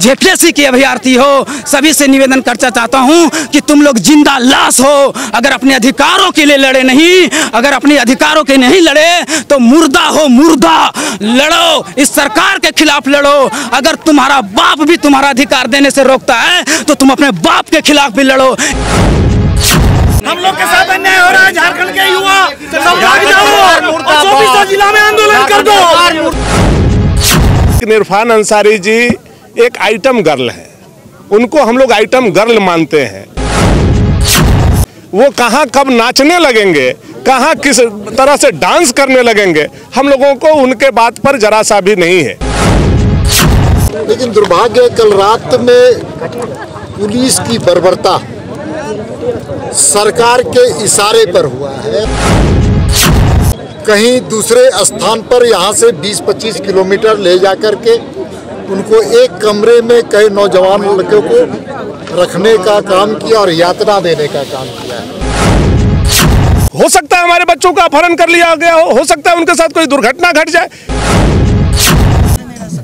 JPSC के अभ्यर्थी हो सभी से निवेदन करना चाहता हूँ कि तुम लोग ज़िंदा लाश हो। अगर अपने अधिकारों के लिए लड़े नहीं अगर अपने अधिकारों के नहीं लड़े तो मुर्दा हो मुर्दा। लड़ो इस सरकार के खिलाफ लड़ो। अगर तुम्हारा बाप भी तुम्हारा अधिकार देने से रोकता है तो तुम अपने बाप के खिलाफ भी लड़ो। हम लोग के साथ अन्याय हो रहा है झारखंड के युवा सब जिला में आंदोलन कर दो। इरफान अंसारी जी एक आइटम गर्ल है। उनको हम लोग आइटम गर्ल मानते हैं। वो कहाँ कब नाचने लगेंगे, कहाँ किस तरह से डांस करने लगेंगे, हम लोगों को उनके बात पर जरा सा भी नहीं है। लेकिन दुर्भाग्य, कल रात में पुलिस की बर्बरता सरकार के इशारे पर हुआ है। कहीं दूसरे स्थान पर यहाँ से 20-25 किलोमीटर ले जाकर के उनको एक कमरे में कई नौजवान लड़कों को रखने का काम किया और यातना देने का काम किया है। हो सकता है हमारे बच्चों का अपहरण कर लिया गया हो हो सकता है उनके साथ कोई दुर्घटना घट जाए।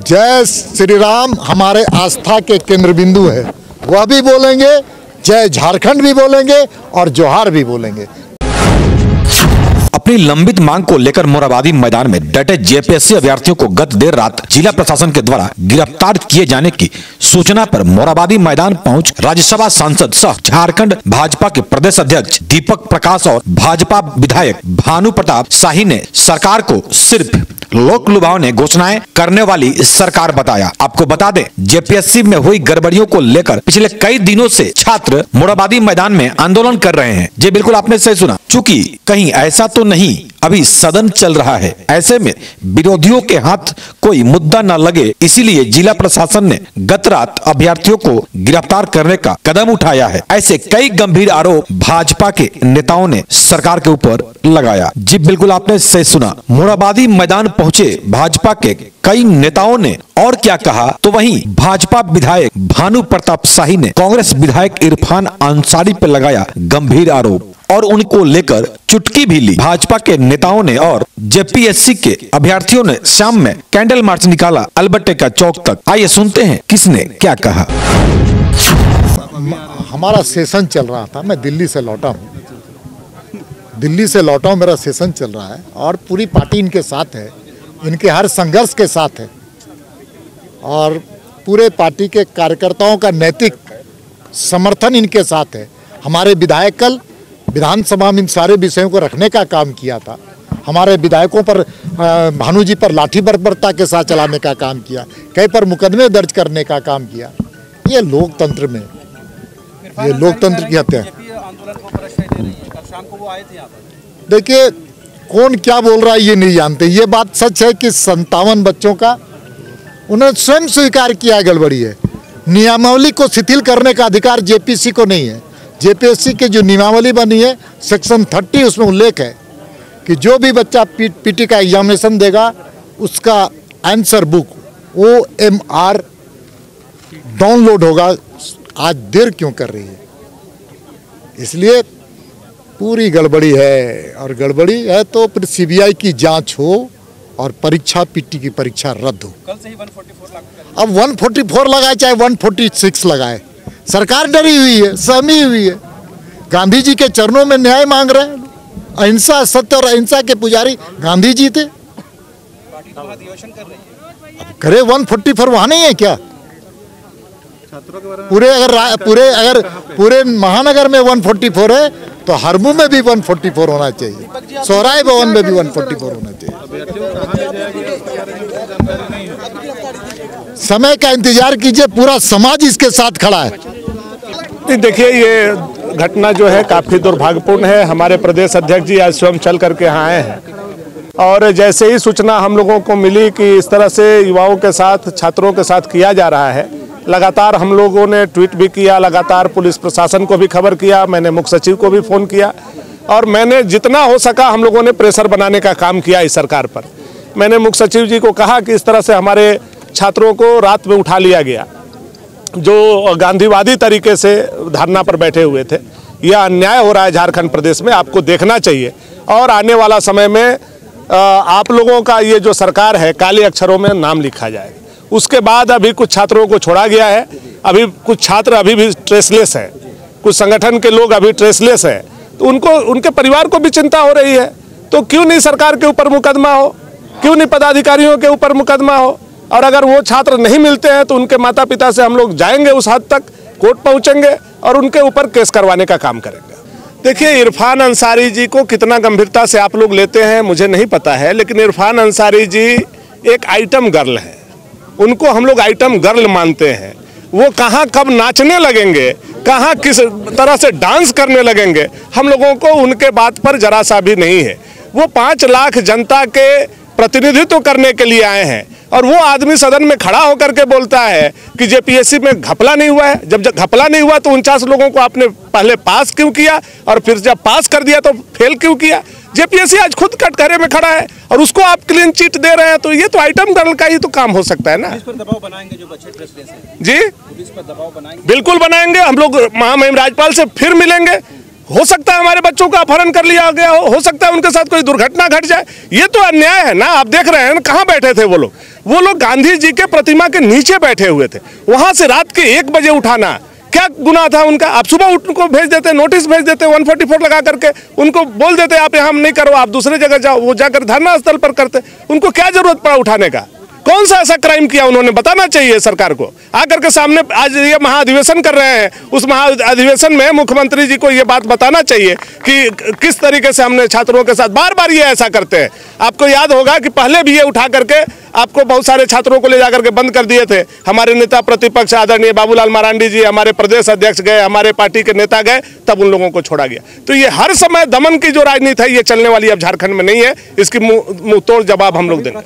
जय श्री राम हमारे आस्था के केंद्र बिंदु है। वह भी बोलेंगे जय झारखंड भी बोलेंगे और जोहार भी बोलेंगे। अपनी लंबित मांग को लेकर मोराबादी मैदान में डटे जेपीएससी अभ्यर्थियों को गत देर रात जिला प्रशासन के द्वारा गिरफ़्तार किए जाने की सूचना पर मोराबादी मैदान पहुँच राज्यसभा सांसद सह झारखंड भाजपा के प्रदेश अध्यक्ष दीपक प्रकाश और भाजपा विधायक भानु प्रताप शाही ने सरकार को सिर्फ़ लोक लुभावने घोषणाएँ करने वाली सरकार बताया। आपको बता दें, जेपीएससी में हुई गड़बड़ियों को लेकर पिछले कई दिनों से छात्र मोराबादी मैदान में आंदोलन कर रहे हैं। जी, बिल्कुल आपने सही सुना। चूँकि कहीं ऐसा तो नहीं, अभी सदन चल रहा है। ऐसे में विरोधियों के हाथ कोई मुद्दा न लगे, इसीलिए जिला प्रशासन ने गत रात अभ्यर्थियों को गिरफ़्तार करने का कदम उठाया है। ऐसे कई गंभीर आरोप भाजपा के नेताओं ने सरकार के ऊपर लगाया। जी, बिल्कुल आपने सही सुना। मोराबादी मैदान पहुँचे भाजपा के कई नेताओं ने और क्या कहा तो वहीं भाजपा विधायक भानु प्रताप शाही ने कांग्रेस विधायक इरफान अंसारी पर लगाया गंभीर आरोप। और उनको लेकर चुटकी भी ली। भाजपा के नेताओं ने और जेपीएससी के अभ्यर्थियों ने शाम में कैंडल मार्च निकाला अलबट्टे का चौक तक। आइए सुनते हैं किसने क्या कहा। हमारा सेशन चल रहा था, मैं दिल्ली से लौटा हूँ। दिल्ली से लौटा हूँ, मेरा सेशन चल रहा है और पूरी पार्टी इनके साथ है, इनके हर संघर्ष के साथ है। और पूरे पार्टी के कार्यकर्ताओं का नैतिक समर्थन इनके साथ है। हमारे विधायक कल विधानसभा में इन सारे विषयों को रखने का काम किया था। हमारे विधायकों पर भानु जी पर लाठी बर्बरता के साथ चलाने का काम किया, कई पर मुकदमे दर्ज करने का काम किया। ये लोकतंत्र में, ये लोकतंत्र की हत्या। देखिए, कौन क्या बोल रहा है ये नहीं जानते। ये बात सच है कि संतावन बच्चों का उन्होंने स्वयं स्वीकार किया गड़बड़ी है। नियमावली को शिथिल करने का अधिकार जेपीसी को नहीं है। जेपीएससी की जो नियमावली बनी है सेक्शन थर्टी उसमें उल्लेख है कि जो भी बच्चा पी पीटी का एग्जामिनेशन देगा उसका answer book O M R download होगा। आज देर क्यों कर रही है? इसलिए पूरी गड़बड़ी है और गड़बड़ी है तो फिर सीबीआई की जाँच हो और परीक्षा पीटी की परीक्षा रद्द हो। कल से ही 144 लाख अब 144 लगाए चाहे 146 लगाए। सरकार डरी हुई है, सहमी हुई है। गांधी जी के चरणों में न्याय मांग रहे हैं। अहिंसा, सत्य और अहिंसा के पुजारी गांधी जी थे करे वन फोर्टी फोर वहाँ नहीं है क्या? पूरे अगर पूरे अगर पूरे महानगर में 144 है तो हरमू में भी 144 होना चाहिए। सोहराय भवन में भी 144 होना चाहिए। समय का इंतज़ार कीजिए, पूरा समाज इसके साथ खड़ा है। देखिए, ये घटना जो है काफ़ी दुर्भाग्यपूर्ण है। हमारे प्रदेश अध्यक्ष जी आज स्वयं चल करके यहाँ आए हैं। और जैसे ही सूचना हम लोगों को मिली कि इस तरह से युवाओं के साथ, छात्रों के साथ किया जा रहा है, लगातार हम लोगों ने ट्वीट भी किया, लगातार पुलिस प्रशासन को भी खबर किया, मैंने मुख्य सचिव को भी फ़ोन किया, और मैंने जितना हो सका हम लोगों ने प्रेशर बनाने का काम किया इस सरकार पर। मैंने मुख्य सचिव जी को कहा कि इस तरह से हमारे छात्रों को रात में उठा लिया गया, जो गांधीवादी तरीके से धरना पर बैठे हुए थे। यह अन्याय हो रहा है झारखंड प्रदेश में, आपको देखना चाहिए। और आने वाला समय में आप लोगों का ये जो सरकार है, काले अक्षरों में नाम लिखा जाए। उसके बाद अभी कुछ छात्रों को छोड़ा गया है। अभी कुछ छात्र अभी भी ट्रेसलेस हैं। कुछ संगठन के लोग अभी ट्रेसलेस हैं। तो उनको, उनके परिवार को भी चिंता हो रही है। तो क्यों नहीं सरकार के ऊपर मुकदमा हो? क्यों नहीं पदाधिकारियों के ऊपर मुकदमा हो? और अगर वो छात्र नहीं मिलते हैं तो उनके माता पिता से हम लोग जाएँगे उस हद तक, कोर्ट पहुँचेंगे और उनके ऊपर केस करवाने का काम करेंगे। देखिए, इरफान अंसारी जी को कितना गंभीरता से आप लोग लेते हैं, मुझे नहीं पता है, लेकिन इरफान अंसारी जी एक आइटम गर्ल है। उनको हम लोग आइटम गर्ल मानते हैं। वो कहाँ कब नाचने लगेंगे, कहाँ किस तरह से डांस करने लगेंगे, हम लोगों को उनके बात पर जरा सा भी नहीं है। वो पाँच लाख जनता के प्रतिनिधित्व करने के लिए आए हैं। और वो आदमी सदन में खड़ा होकर के बोलता है कि जेपीएससी में घपला नहीं हुआ है। जब जब घपला नहीं हुआ तो उनचास लोगों को आपने पहले पास क्यों किया और फिर जब पास कर दिया तो फेल क्यों किया? जेपीएससी आज खुद कटघरे में खड़ा है और उसको आप क्लीन चिट दे रहे हैं तो ये तो आइटम गर्ल का ही तो काम हो सकता है ना। दबाव बनाएँगे जो बच्चे जी? पुलिस पर दबाव बनाएँगे। बिल्कुल बनाएँगे। हम लोग महामहिम राज्यपाल से फिर मिलेंगे। हो सकता है हमारे बच्चों का अपहरण कर लिया गया हो हो सकता है उनके साथ कोई दुर्घटना घट जाए। ये तो अन्याय है ना? आप देख रहे हैं कहाँ बैठे थे वो लोग? वो लोग गांधी जी के प्रतिमा के नीचे बैठे हुए थे। वहाँ से रात के एक बजे उठाना। क्या गुना था उनका? आप सुबह उनको भेज देते, नोटिस भेज देते 144 लगा करके उनको बोल देते, आप यहाँ नहीं करो, आप दूसरे जगह जाओ। वो जाकर धरना स्थल पर करते। उनको क्या ज़रूरत पड़ा उठाने का? कौन सा ऐसा क्राइम किया उन्होंने? बताना चाहिए सरकार को। आकर के सामने आज ये महाधिवेशन कर रहे हैं। उस महाधिवेशन में मुख्यमंत्री जी को ये बात बताना चाहिए कि किस तरीके से हमने छात्रों के साथ बार बार ये ऐसा करते हैं। आपको याद होगा कि पहले भी ये उठा करके आपको बहुत सारे छात्रों को ले जाकर के बंद कर दिए थे। हमारे नेता प्रतिपक्ष आदरणीय बाबूलाल मारांडी जी, हमारे प्रदेश अध्यक्ष गए, हमारे पार्टी के नेता गए, तब उन लोगों को छोड़ा गया। तो ये हर समय दमन की जो राजनीति है, ये चलने वाली अब झारखंड में नहीं है। इसकी मुँह तोड़ जवाब हम लोग देंगे।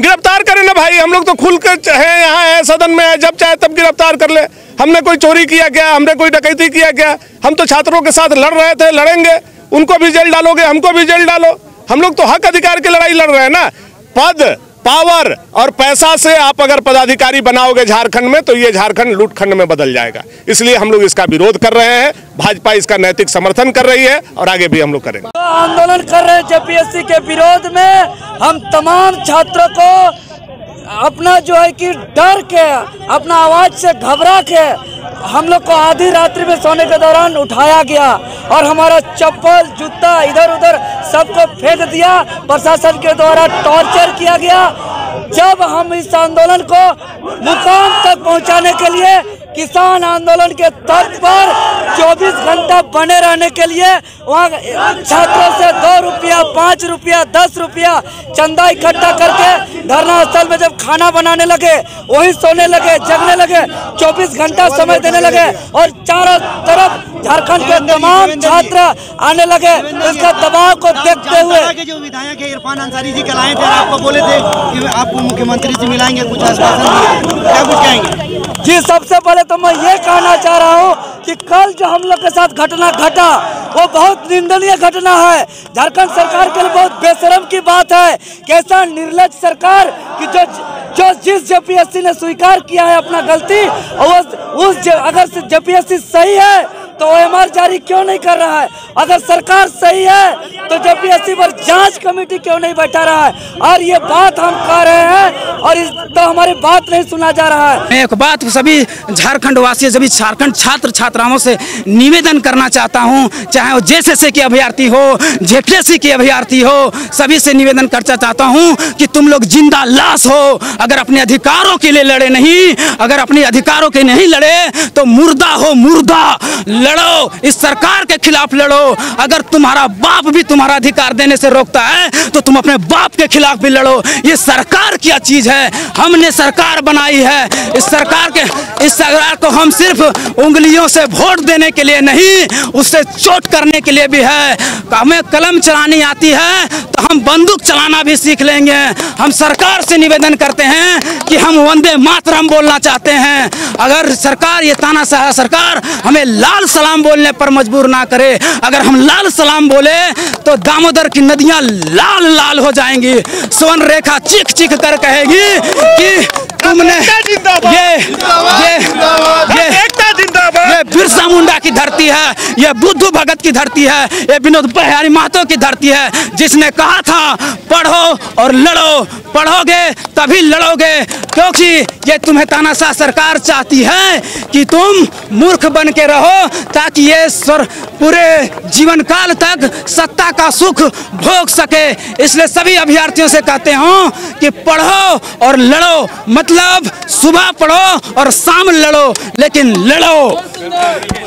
गिरफ़्तार करें ना भाई, हम लोग तो खुल कर है यहाँ है, सदन में है, जब चाहे तब गिरफ़्तार कर ले। हमने कोई चोरी किया क्या? हमने कोई डकैती किया क्या? हम तो छात्रों के साथ लड़ रहे थे, लड़ेंगे। उनको भी जेल डालोगे, हमको भी जेल डालो। हम लोग तो हक अधिकार की लड़ाई लड़ रहे हैं ना। पद पावर और पैसा से आप अगर पदाधिकारी बनाओगे झारखंड में तो ये झारखंड लूटखंड में बदल जाएगा। इसलिए हम लोग इसका विरोध कर रहे हैं। भाजपा इसका नैतिक समर्थन कर रही है और आगे भी हम लोग करेंगे। आंदोलन कर रहे हैं जेपीएससी के विरोध में। हम तमाम छात्रों को अपना जो है कि डर के, अपना आवाज़ से घबरा के हम लोग को आधी रात्रि में सोने के दौरान उठाया गया और हमारा चप्पल, जूता इधर उधर सबको फेंक दिया। प्रशासन के द्वारा टॉर्चर किया गया। जब हम इस आंदोलन को मुकाम तक पहुँचाने के लिए किसान आंदोलन के तर्क पर 24 घंटा बने रहने के लिए वहाँ छात्रों से दो रुपया पाँच रुपया दस रुपया चंदा इकट्ठा करके धरना स्थल में जब खाना बनाने लगे वहीं सोने लगे जगने लगे 24 घंटा समय देने लगे और चारों तरफ़ झारखंड के तमाम छात्र आने लगे। इसका दबाव को देखते हुए जो विधायक है इरफान अंसारी जी कल आए थे आपको बोले थे कि आपको मुख्यमंत्री से मिलाएँगे कुछ आश्वासन क्या कुछ कहेंगे? जी, सबसे पहले तो मैं ये कहना चाह रहा हूँ कि कल जो हम लोग के साथ घटना घटा, वो बहुत निंदनीय घटना है। झारखंड सरकार के लिए बहुत बेशरम की बात है कैसा निर्लज सरकार कि जो जो जिस जेपीएससी ने स्वीकार किया है अपना गलती, और उस अगर जेपीएससी सही है तो ओ जारी क्यों नहीं कर रहा है? अगर सरकार सही है तो जेपीएससी पर जाँच कमेटी क्यों नहीं बैठा रहा है? और ये बात हम कह रहे हैं, और इस तो हमारी बात नहीं सुना जा रहा है। मैं एक बात सभी झारखंड वासी सभी झारखंड छात्र छात्राओं से निवेदन करना चाहता हूँ, चाहे वो जे के अभ्यार्थी हो जेपीएससी के अभ्यर्थी हो, सभी से निवेदन करना चाहता हूँ कि तुम लोग ज़िंदा लाश हो। अगर अपने अधिकारों के लिए लड़े नहीं, अगर अपने अधिकारों के नहीं लड़े तो मुर्दा हो मुर्दा। लड़ो, इस सरकार के खिलाफ लड़ो। अगर तुम्हारा बाप भी तुम्हारा अधिकार देने से रोकता है तो तुम अपने बाप के खिलाफ भी लड़ो। ये सरकार क्या चीज़ है। हमने सरकार बनाई है। इस सरकार के, इस सरकार को हम सिर्फ़ उंगलियों से वोट देने के लिए नहीं उससे चोट करने के लिए भी है। हमें कलम चलानी आती है हम बंदूक चलाना भी सीख लेंगे। हम सरकार से निवेदन करते हैं कि हम वंदे मातरम बोलना चाहते हैं। अगर सरकार ये तानाशाह सरकार हमें लाल सलाम बोलने पर मजबूर ना करे। अगर हम लाल सलाम बोले तो दामोदर की नदियाँ लाल लाल हो जाएँगी। स्वर्ण रेखा चीख चीख कर कहेगी कि तुमने ये ये ये ये बिरसा मुंडा की धरती है ये बुद्ध भगत की धरती है ये विनोद बिहारी महतो की धरती है, जिसने कहा था, पढ़ो और लड़ो, पढ़ोगे तभी लड़ोगे, क्योंकि ये तुम्हें तानाशाह सरकार चाहती है कि तुम मूर्ख बन के रहो, ताकि ये स्वर पूरे जीवन काल तक सत्ता का सुख भोग सके। इसलिए सभी अभ्यर्थियों से कहते हूँ कि पढ़ो और लड़ो मतलब सुबह पढ़ो और शाम लड़ो, लेकिन लड़ो।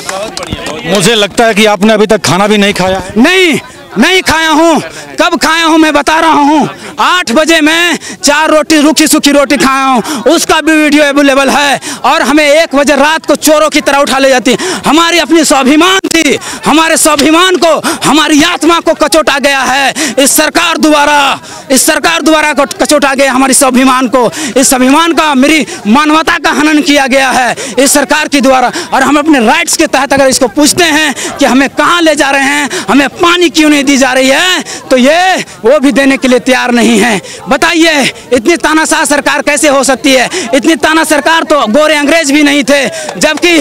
मुझे लगता है कि आपने अभी तक खाना भी नहीं खाया है। नहीं नहीं खाया हूँ। कब खाया हूँ मैं बता रहा हूँ। आठ बजे मैं चार रोटी, रूखी सूखी रोटी खाया हूँ। उसका भी वीडियो अवेलेबल है और हमें एक बजे रात को चोरों की तरह उठा ले जाती हमारी अपनी स्वाभिमान थी। हमारे स्वाभिमान को, हमारी आत्मा को कचोटा गया है। इस सरकार द्वारा, इस सरकार द्वारा कचोटा गया हमारी स्वाभिमान को। इस स्वाभिमान का मेरी मानवता का हनन किया गया है इस सरकार के द्वारा। और हम अपने राइट्स के तहत अगर इसको पूछते हैं कि हमें कहाँ ले जा रहे हैं, हमें पानी क्यों नहीं दी जा रही है तो ये वो भी देने के लिए तैयार नहीं है। बताइए इतनी तानाशाह सरकार कैसे हो सकती है? इतनी ताना सरकार तो गोरे अंग्रेज़ भी नहीं थे जबकि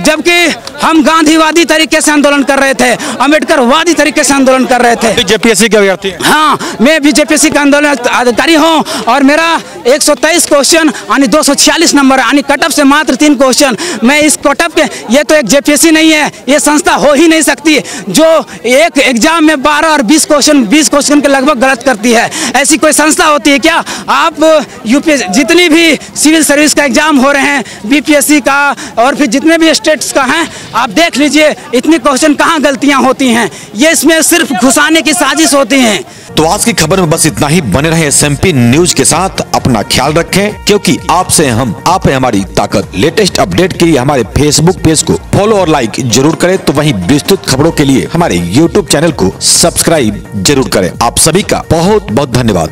जबकि हम गांधीवादी तरीके से आंदोलन कर रहे थे अंबेडकर वादी तरीके से आंदोलन कर रहे थे। जेपीएससी के अभ्यर्थी हाँ? मैं बीजेपीसी का आंदोलन अधिकारी हूँ और मेरा 123 क्वेश्चन यानी 246 नंबर यानी कटअप से मात्र तीन क्वेश्चन मैं इस कटअप के, ये तो एक जेपीएससी नहीं है. ये संस्था हो ही नहीं सकती. जो एक एग्ज़ाम में 12 और 20 क्वेश्चन 20 क्वेश्चन के लगभग गलत करती है. ऐसी कोई संस्था होती है क्या? आप यूपीएस जितनी भी सिविल सर्विस का एग्ज़ाम हो रहे हैं बीपीएससी का और फिर जितने भी स्टेट्स का हैं, आप देख लीजिए, इतनी क्वेश्चन कहाँ गलतियाँ होती हैं? ये इसमें सिर्फ़ घुसाने की साजिश होती हैं। तो आज की खबर में बस इतना ही। बने रहे एसएमपी न्यूज़ के साथ। अपना ख्याल रखें, क्योंकि आपसे हम, आप है हमारी ताकत। लेटेस्ट अपडेट के लिए हमारे फेसबुक पेज को फॉलो और लाइक ज़रूर करें। तो वहीं विस्तृत खबरों के लिए हमारे यूट्यूब चैनल को सब्सक्राइब ज़रूर करें। आप सभी का बहुत बहुत धन्यवाद।